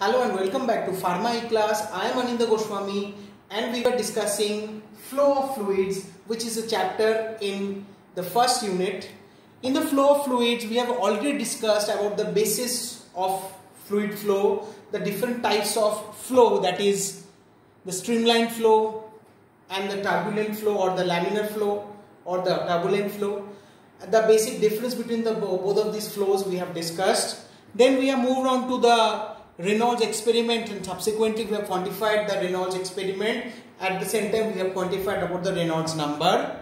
Hello and welcome back to Pharma E-Class. I am Anindya Goswami and we were discussing flow of fluids which is a chapter in the first unit. In the flow of fluids we have already discussed about the basis of fluid flow, the different types of flow that is the streamlined flow and the turbulent flow or the laminar flow or the turbulent flow. The basic difference between the both of these flows we have discussed. Then we have moved on to the Reynolds experiment and subsequently we have quantified the Reynolds experiment. At the same time we have quantified about the Reynolds number.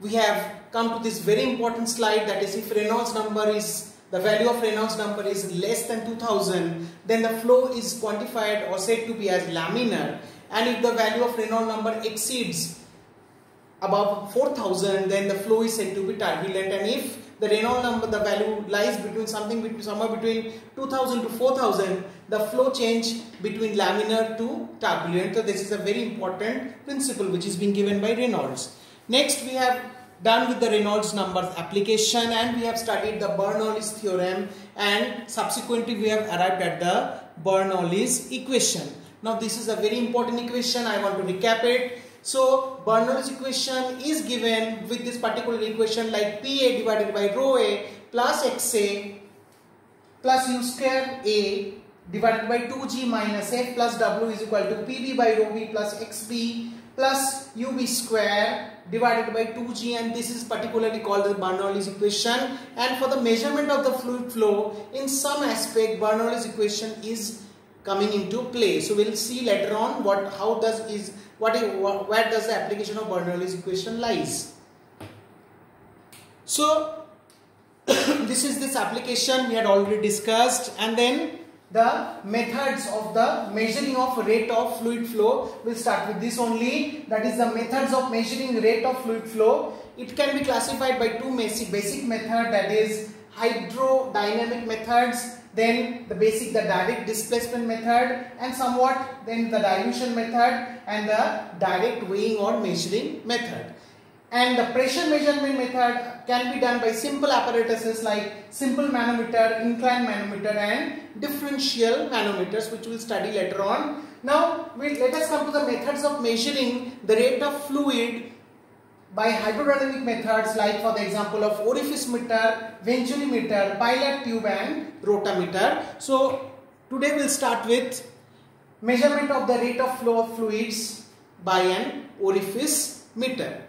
We have come to this very important slide that is if Reynolds number is the value of Reynolds number is less than 2000 then the flow is quantified or said to be as laminar and if the value of Reynolds number exceeds above 4000 then the flow is said to be turbulent and if the Reynolds number, the value lies between something between somewhere between 2000 to 4000, the flow change between laminar to turbulent. So this is a very important principle which is being given by Reynolds. Next we have done with the Reynolds numbers application and we have studied the Bernoulli's theorem and subsequently we have arrived at the Bernoulli's equation. Now this is a very important equation. I want to recap it. So Bernoulli's equation is given with this particular equation like PA divided by rho A plus XA plus U square A divided by 2G minus F plus W is equal to PB by rho B plus XB plus UB square divided by 2G and this is particularly called the Bernoulli's equation. And for the measurement of the fluid flow in some aspect Bernoulli's equation is coming into play. So we'll see later on what how does is what where does the application of Bernoulli's equation lies. So this is this application we had already discussed and then the methods of the measuring of rate of fluid flow will start with this only that is the methods of measuring rate of fluid flow it can be classified by two basic basic method that is hydrodynamic methods then the basic the direct displacement method and somewhat then the dilution method and the direct weighing or measuring method and the pressure measurement method can be done by simple apparatuses like simple manometer, inclined manometer and differential manometers which we will study later on. Now we'll, let us come to the methods of measuring the rate of fluid by hydrodynamic methods like for the example of orifice meter, venturi meter, pitot tube and rotameter. So today we'll start with measurement of the rate of flow of fluids by an orifice meter.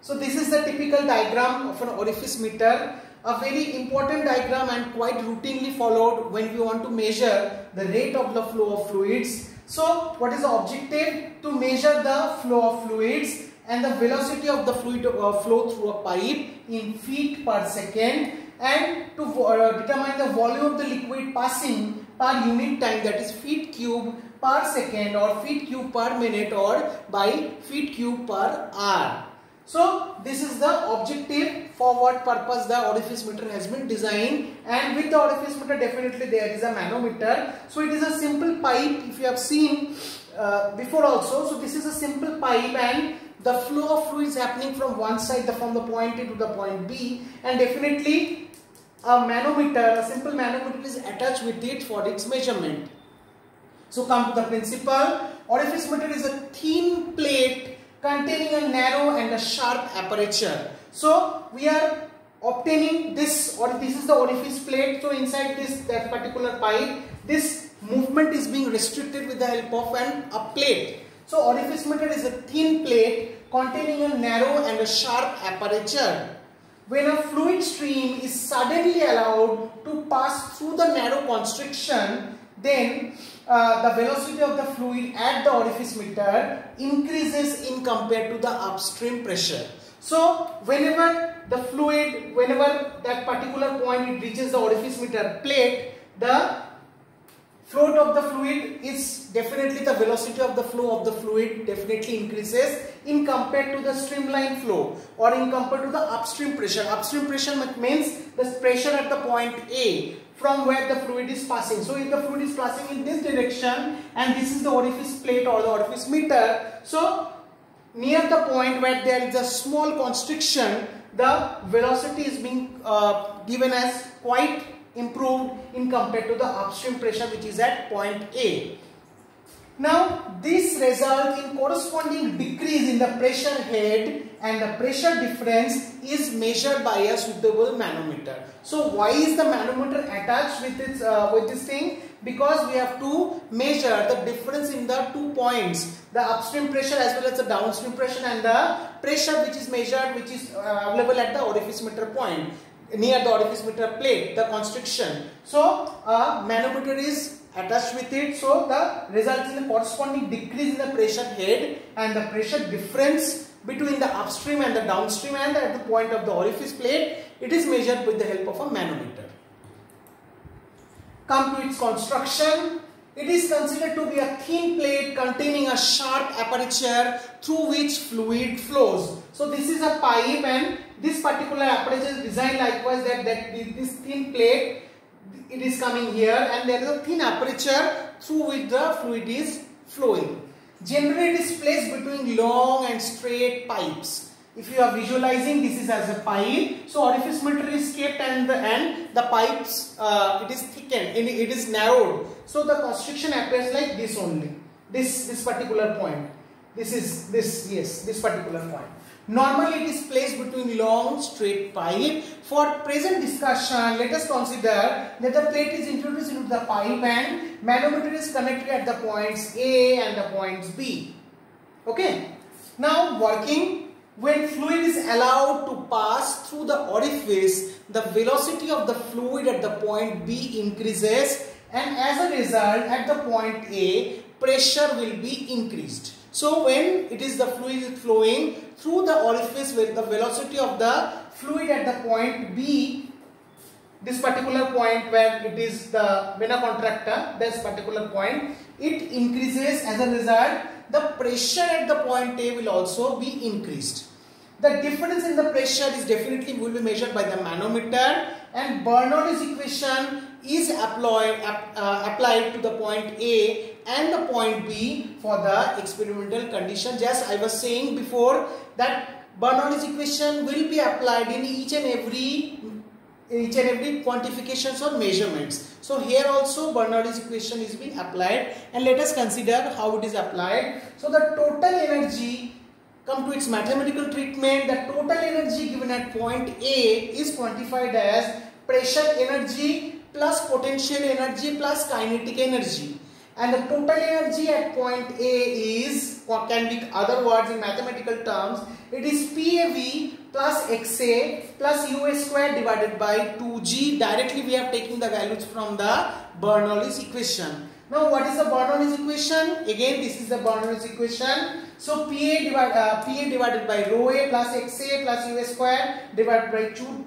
So this is the typical diagram of an orifice meter a very important diagram and quite routinely followed when we want to measure the rate of the flow of fluids. So what is the objective? To measure the flow of fluids and the velocity of the fluid uh, flow through a pipe in feet per second and to uh, determine the volume of the liquid passing per unit time that is feet cube per second or feet cube per minute or by feet cube per hour. So this is the objective for what purpose the orifice meter has been designed and with the orifice meter definitely there is a manometer. So it is a simple pipe if you have seen uh, before also. So this is a simple pipe and the flow of fluid is happening from one side the, from the point A to the point B and definitely a manometer, a simple manometer is attached with it for its measurement. So come to the principle, orifice meter is a thin plate containing a narrow and a sharp aperture. So we are obtaining this or this is the orifice plate. So inside this that particular pipe, this movement is being restricted with the help of an a plate. So orifice meter is a thin plate containing a narrow and a sharp aperture. When a fluid stream is suddenly allowed to pass through the narrow constriction, then uh, the velocity of the fluid at the orifice meter increases in compared to the upstream pressure. So whenever the fluid, whenever that particular point it reaches the orifice meter plate, the float of the fluid is definitely the velocity of the flow of the fluid definitely increases in compared to the streamline flow or in compared to the upstream pressure. Upstream pressure means the pressure at the point A from where the fluid is passing. So if the fluid is passing in this direction and this is the orifice plate or the orifice meter. So near the point where there is a small constriction the velocity is being uh, given as quite improved in compared to the upstream pressure which is at point A. Now this result in corresponding decrease in the pressure head and the pressure difference is measured by a suitable manometer. So why is the manometer attached with its uh, with this thing? Because we have to measure the difference in the two points, the upstream pressure as well as the downstream pressure and the pressure which is measured which is uh, available at the orifice meter point near the orifice meter plate, the constriction. So a manometer is attached with it. So the results in the corresponding decrease in the pressure head and the pressure difference between the upstream and the downstream and at the point of the orifice plate, it is measured with the help of a manometer. Come to its construction. It is considered to be a thin plate containing a sharp aperture through which fluid flows. So this is a pipe and this particular aperture is designed likewise that, that this thin plate it is coming here and there is a thin aperture through which the fluid is flowing. Generally it is placed between long and straight pipes. If you are visualizing this is as a pipe, so orifice meter is kept and the end the pipes uh, it is thickened, it is narrowed. So the constriction appears like this only. This this particular point. This is this yes this particular point. Normally it is placed between long straight pipe. For present discussion, let us consider that the plate is introduced into the pipe and manometer is connected at the points A and the points B. Okay. Now working when fluid is allowed to pass through the orifice, the velocity of the fluid at the point B increases and as a result at the point A, pressure will be increased. So when it is the fluid flowing through the orifice with the velocity of the fluid at the point B, this particular point where it is the vena contracta, this particular point, it increases as a result, the pressure at the point A will also be increased. The difference in the pressure is definitely will be measured by the manometer and Bernoulli's equation is applied, uh, applied to the point A and the point B for the experimental condition. Just I was saying before that Bernoulli's equation will be applied in each and every each and every quantifications or measurements. So here also Bernoulli's equation is being applied and let us consider how it is applied. So the total energy come to its mathematical treatment the total energy given at point A is quantified as pressure energy plus potential energy plus kinetic energy and the total energy at point A is what can be other words in mathematical terms it is PAV plus XA plus UA square divided by 2G directly we are taking the values from the Bernoulli's equation. Now what is the Bernoulli's equation? Again this is the Bernoulli's equation. So PA, divide, uh, PA divided by rho A plus XA plus UA square divided by 2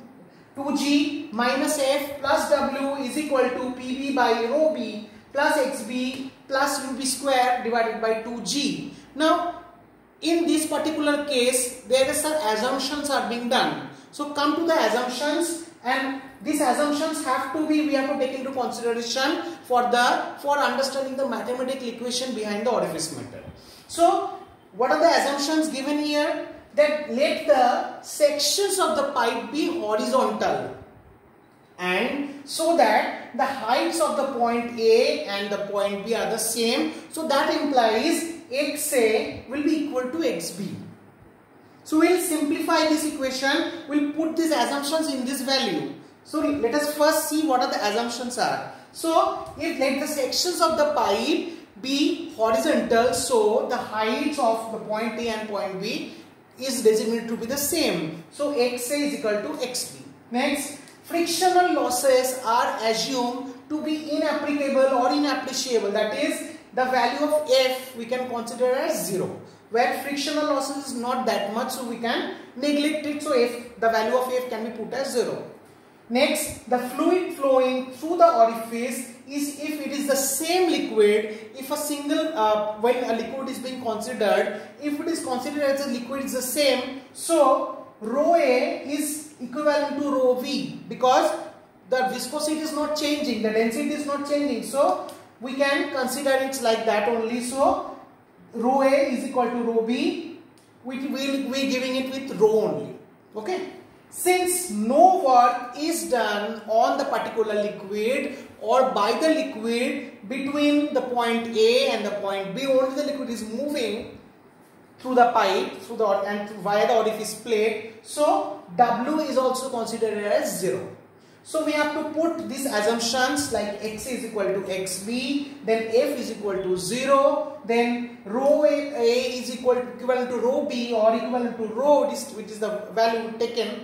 2G minus F plus W is equal to PB by rho B plus xb plus ub square divided by 2g. Now, in this particular case, there are some assumptions are being done. So, come to the assumptions and these assumptions have to be, we have to take into consideration for the, for understanding the mathematical equation behind the orifice meter. So, what are the assumptions given here? That let the sections of the pipe be horizontal and so that the heights of the point A and the point B are the same. So that implies XA will be equal to XB. So we'll simplify this equation. We'll put these assumptions in this value. So let us first see what are the assumptions are. So if let the sections of the pipe be horizontal, so the heights of the point A and point B is designated to be the same. So XA is equal to XB. Next, frictional losses are assumed to be inapplicable or inappreciable. That is, the value of F we can consider as 0. Where frictional losses is not that much, so we can neglect it. So, F, the value of F can be put as 0. Next, the fluid flowing through the orifice is if it is the same liquid, if a single, uh, when a liquid is being considered, if it is considered as a liquid is the same, so rho A is equivalent to rho V because the viscosity is not changing, the density is not changing. So we can consider it like that only. So rho A is equal to rho B, we will giving it with rho only. Okay. since no work is done on the particular liquid or by the liquid between the point A and the point B, only the liquid is moving through the pipe through the and via the orifice plate. So W is also considered as 0. So we have to put these assumptions like x is equal to xb, then f is equal to 0, then rho a, a is equal to equivalent to rho b or equivalent to rho which is the value taken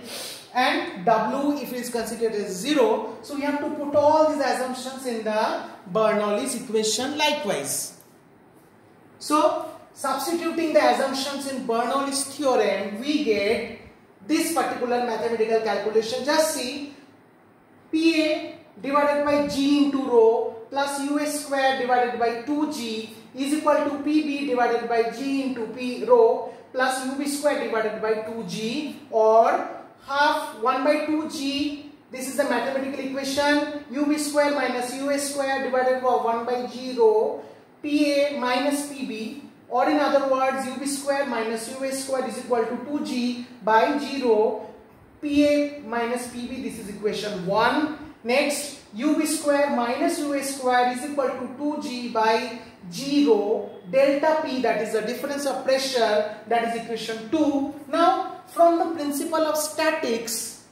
and w if it is considered as 0. So we have to put all these assumptions in the Bernoulli's equation likewise. So substituting the assumptions in Bernoulli's theorem we get this particular mathematical calculation. Just see PA divided by G into rho plus US square divided by 2G is equal to PB divided by G into P rho plus UB square divided by 2G or half 1 by 2G this is the mathematical equation. UB square minus US square divided by 1 by G rho. PA minus PB or in other words UB square minus US square is equal to 2G by G rho PA minus PB, this is equation 1. Next, UB square minus UA square is equal to 2G by G rho delta P that is the difference of pressure that is equation 2. Now, from the principle of statics,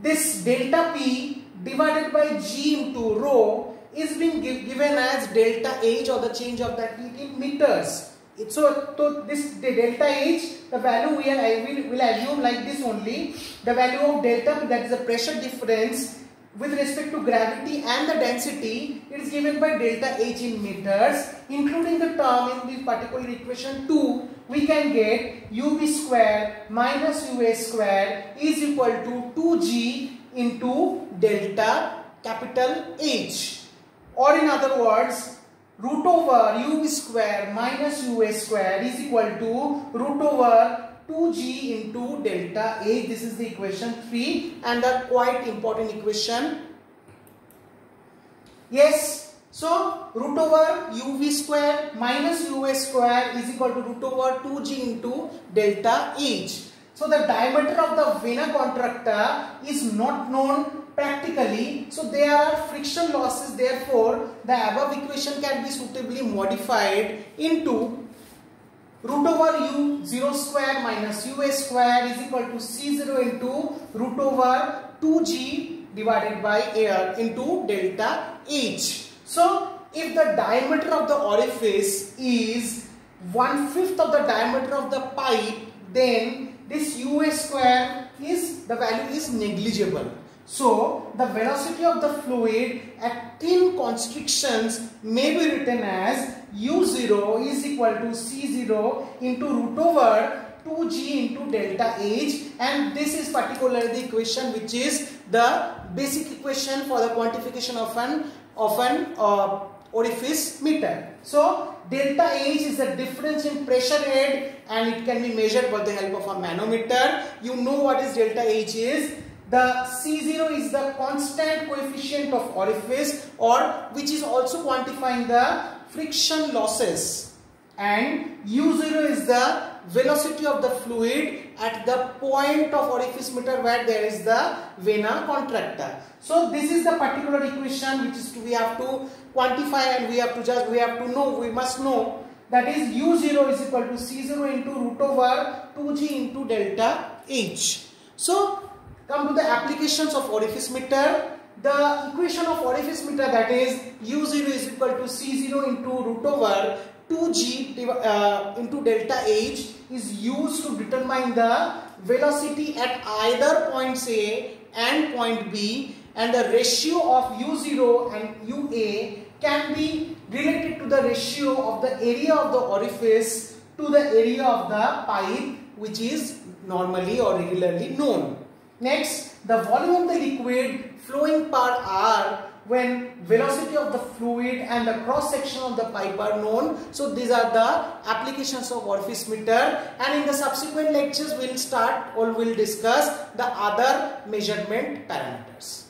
this delta P divided by G into rho is being given as delta H or the change of that heat in meters. So, so this delta H, the value we are, will, will assume like this only. The value of delta that is the pressure difference with respect to gravity and the density it is given by delta H in meters including the term in this particular equation 2 we can get UV square minus UA square is equal to 2G into delta capital H or in other words root over u square minus ua square is equal to root over 2g into delta a. This is the equation 3 and a quite important equation. Yes, so root over uv square minus ua square is equal to root over 2g into delta h. So the diameter of the vena contracta is not known practically. So there are friction losses therefore the above equation can be suitably modified into root over u 0 square minus ua square is equal to c0 into root over 2g divided by air into delta h. So if the diameter of the orifice is one fifth of the diameter of the pipe then this ua square is the value is negligible. So, the velocity of the fluid at thin constrictions may be written as u0 is equal to c0 into root over 2g into delta h and this is particularly the equation which is the basic equation for the quantification of an of an uh, orifice meter. So delta H is the difference in pressure head and it can be measured by the help of a manometer. You know what is delta H is. The C0 is the constant coefficient of orifice or which is also quantifying the friction losses and U0 is the velocity of the fluid at the point of orifice meter where there is the vena contracta. So this is the particular equation which is to, we have to quantify and we have to just we have to know we must know that is u0 is equal to c0 into root over 2g into delta h. So come to the applications of orifice meter. The equation of orifice meter that is u0 is equal to c0 into root over 2g uh, into delta h is used to determine the velocity at either points A and point B and the ratio of u0 and ua can be related to the ratio of the area of the orifice to the area of the pipe which is normally or regularly known. Next, the volume of the liquid flowing per hour when velocity of the fluid and the cross section of the pipe are known. So these are the applications of orifice meter and in the subsequent lectures we will start or we will discuss the other measurement parameters.